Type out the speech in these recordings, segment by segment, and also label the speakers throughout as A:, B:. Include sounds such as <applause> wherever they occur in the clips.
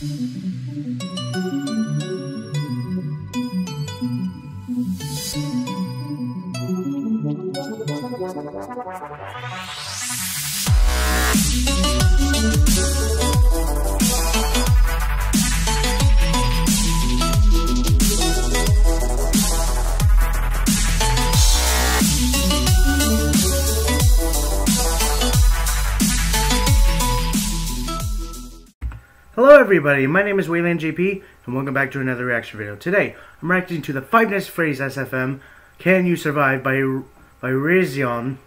A: Hello everybody, my name is Whalen JP, and welcome back to another reaction video. Today, I'm reacting to the Five Nights Phrase SFM, Can You Survive by, by Rezyon.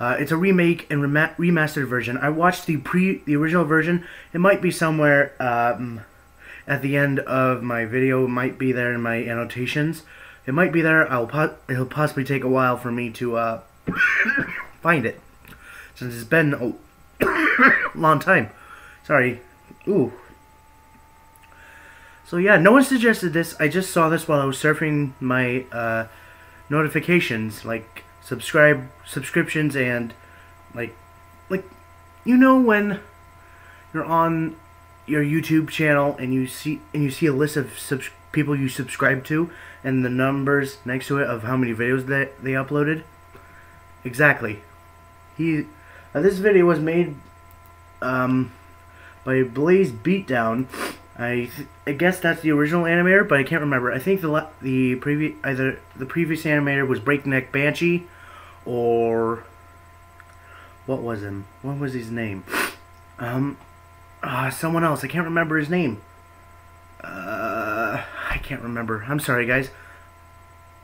A: Uh, it's a remake and rema remastered version. I watched the pre the original version. It might be somewhere um, at the end of my video. It might be there in my annotations. It might be there. I'll po it'll possibly take a while for me to uh, <coughs> find it, since it's been a <coughs> long time. Sorry. Ooh. So yeah, no one suggested this. I just saw this while I was surfing my uh, notifications, like subscribe subscriptions and like like you know when you're on your YouTube channel and you see and you see a list of people you subscribe to and the numbers next to it of how many videos that they uploaded. Exactly. He uh, this video was made um, by Blaze Beatdown I I guess that's the original animator, but I can't remember. I think the the previous either the previous animator was Breakneck Banshee, or what was him? What was his name? Um, uh, someone else. I can't remember his name. Uh, I can't remember. I'm sorry, guys.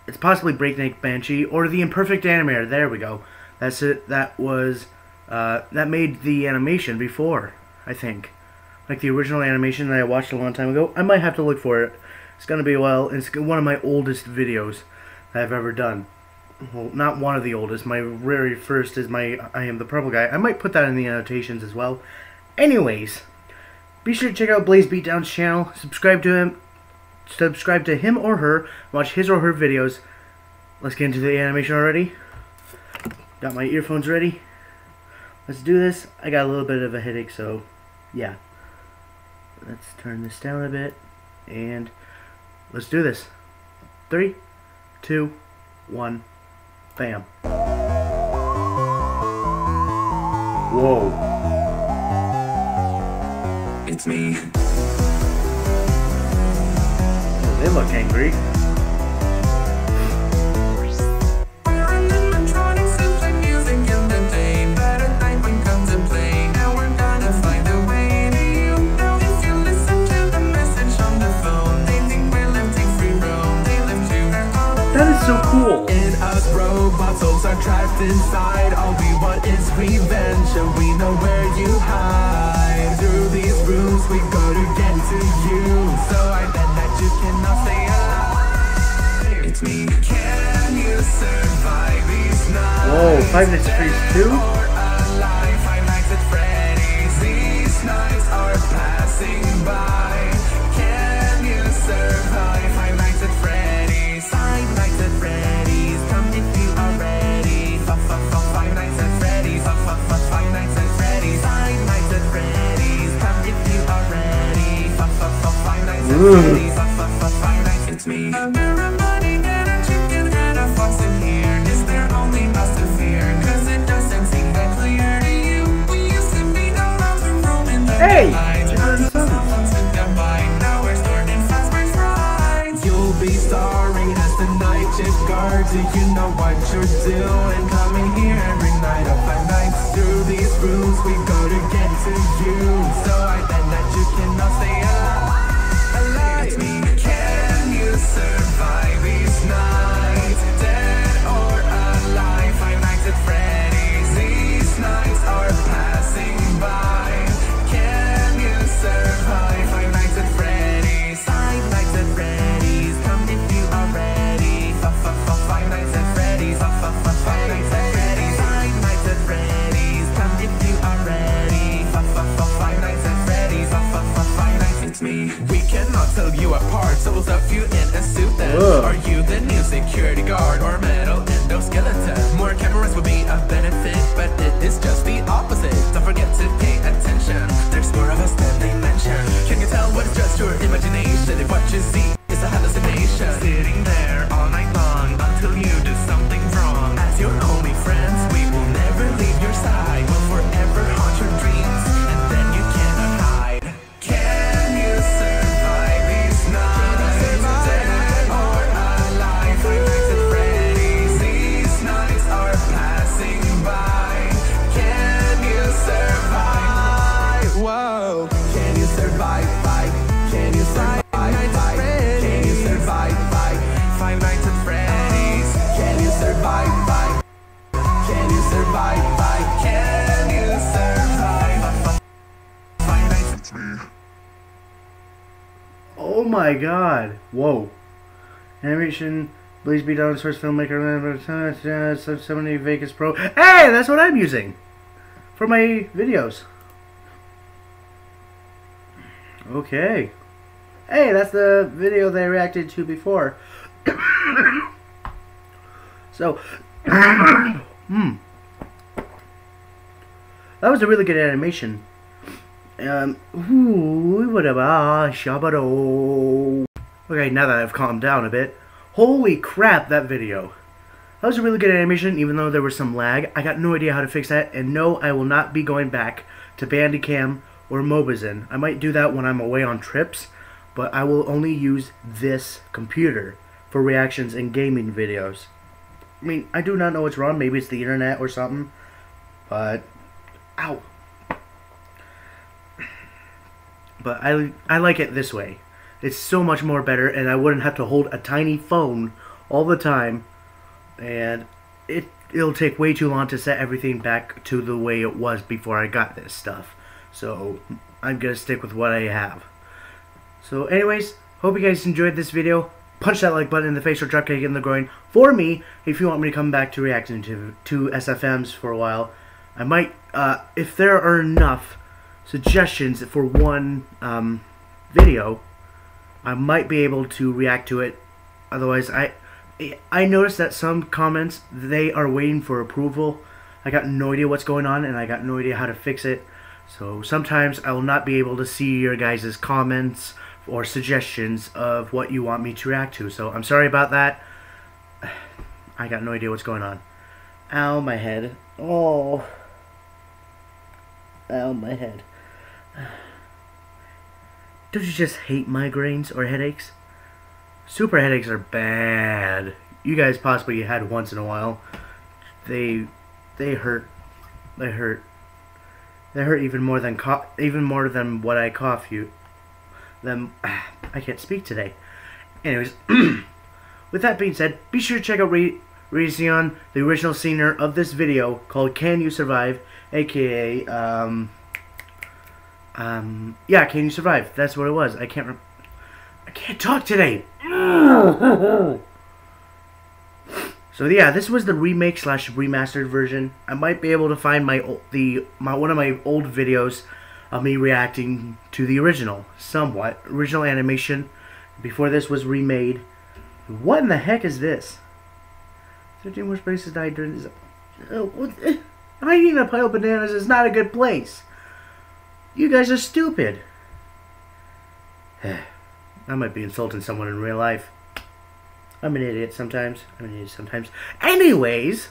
A: It's possibly Breakneck Banshee or the Imperfect Animator. There we go. That's it. That was uh, that made the animation before. I think like the original animation that I watched a long time ago, I might have to look for it. It's gonna be a while. It's one of my oldest videos I've ever done. Well, not one of the oldest. My very first is my I am the purple guy. I might put that in the annotations as well. Anyways, be sure to check out Blaze Beatdown's channel. Subscribe to him. Subscribe to him or her. Watch his or her videos. Let's get into the animation already. Got my earphones ready. Let's do this. I got a little bit of a headache, so yeah let's turn this down a bit and let's do this. Three, two, one, bam. Whoa.
B: It's me.
A: Oh, they look angry.
B: Cannot alive. It's me. Can you survive? These nights?
A: Whoa, Five Nights at Freddy's. 2?
B: Do you know what you're doing? Coming here every night of five nights through these rooms. We go to get to you. So I
C: Me.
A: Oh my god. Whoa. Animation, Blaze Beatdown Source Filmmaker, Sony Vegas Pro. Hey, that's what I'm using for my videos. Okay. Hey, that's the video they reacted to before. <coughs> so, <coughs> hmm. That was a really good animation. Um. Okay, now that I've calmed down a bit, holy crap, that video. That was a really good animation, even though there was some lag. I got no idea how to fix that, and no, I will not be going back to Bandicam or Mobizen. I might do that when I'm away on trips, but I will only use this computer for reactions and gaming videos. I mean, I do not know what's wrong. Maybe it's the internet or something, but ow. But I I like it this way. It's so much more better, and I wouldn't have to hold a tiny phone all the time, and it it'll take way too long to set everything back to the way it was before I got this stuff. So I'm gonna stick with what I have. So anyways, hope you guys enjoyed this video. Punch that like button in the face or drop kick in the groin for me if you want me to come back to reacting to to SFMs for a while. I might, uh, if there are enough suggestions for one um, video, I might be able to react to it. Otherwise, I I noticed that some comments they are waiting for approval. I got no idea what's going on, and I got no idea how to fix it. So sometimes I will not be able to see your guys' comments or suggestions of what you want me to react to. So I'm sorry about that. <sighs> I got no idea what's going on. Ow, my head. Oh. Ow, my head. <sighs> Don't you just hate migraines or headaches? Super headaches are bad. You guys possibly had once in a while. They they hurt. They hurt. They hurt even more than cough, even more than what I cough you. Them <sighs> I can't speak today. Anyways, <clears throat> with that being said, be sure to check out Re Rezyon, the original singer of this video called "Can You Survive," aka um, um, yeah, "Can You Survive?" That's what it was. I can't. I can't talk today. <laughs> So yeah, this was the remake slash remastered version. I might be able to find my the my one of my old videos of me reacting to the original, somewhat original animation before this was remade. What in the heck is this? Thirteen more spaces died during this. Uh, what, hiding a pile of bananas is not a good place. You guys are stupid. <sighs> I might be insulting someone in real life. I'm an idiot sometimes. I'm an idiot sometimes. Anyways,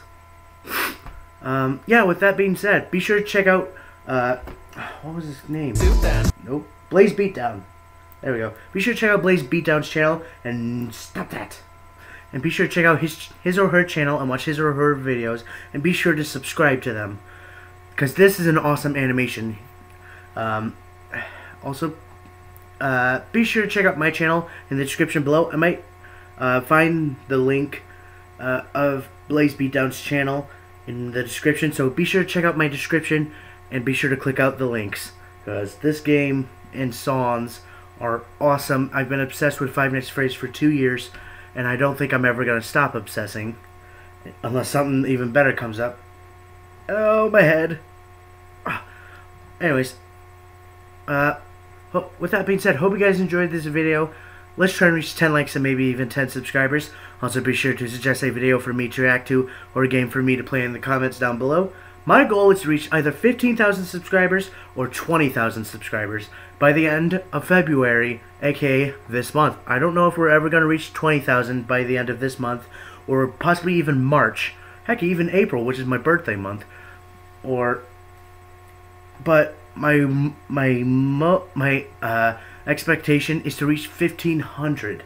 A: um, yeah, with that being said, be sure to check out, uh, <sighs> what was his name? Nope. Blaze Beatdown. There we go. Be sure to check out Blaze Beatdown's channel and stop that. And be sure to check out his his or her channel and watch his or her videos. And be sure to subscribe to them. Because this is an awesome animation. Um, also, uh, be sure to check out my channel in the description below. I might uh, find the link uh, of Blaze Beatdown's channel in the description. So be sure to check out my description and be sure to click out the links because this game and songs are awesome. I've been obsessed with Five Nights at Freddy's for two years, and I don't think I'm ever going to stop obsessing unless something even better comes up. Oh, my head. <sighs> Anyways, uh, with that being said, hope you guys enjoyed this video. Let's try and reach 10 likes and maybe even 10 subscribers. Also be sure to suggest a video for me to react to or a game for me to play in the comments down below. My goal is to reach either 15,000 subscribers or 20,000 subscribers by the end of February, aka this month. I don't know if we're ever going to reach 20,000 by the end of this month or possibly even March. Heck, even April, which is my birthday month. Or but my my my uh expectation is to reach 1500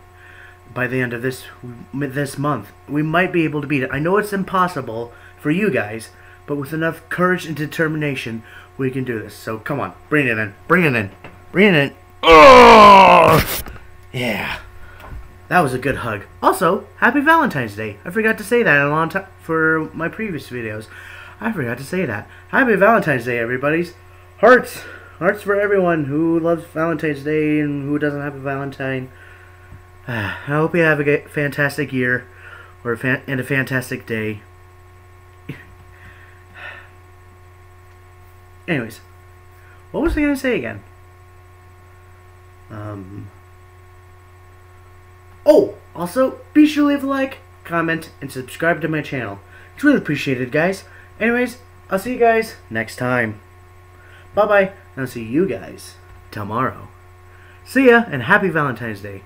A: by the end of this this month. We might be able to beat it. I know it's impossible for you guys, but with enough courage and determination, we can do this. So come on, bring it in, bring it in, bring it in. Oh, yeah, that was a good hug. Also, Happy Valentine's Day. I forgot to say that a long time for my previous videos. I forgot to say that. Happy Valentine's Day, everybody's. Hearts hearts for everyone who loves Valentine's Day and who doesn't have a Valentine. <sighs> I hope you have a fantastic year or a fan- and a fantastic day. <sighs> Anyways, what was I going to say again? Um. Oh, also, be sure to leave a like, comment, and subscribe to my channel. It's really appreciated, guys. Anyways, I'll see you guys next time. Bye bye, and I'll see you guys tomorrow. See ya, and happy Valentine's Day.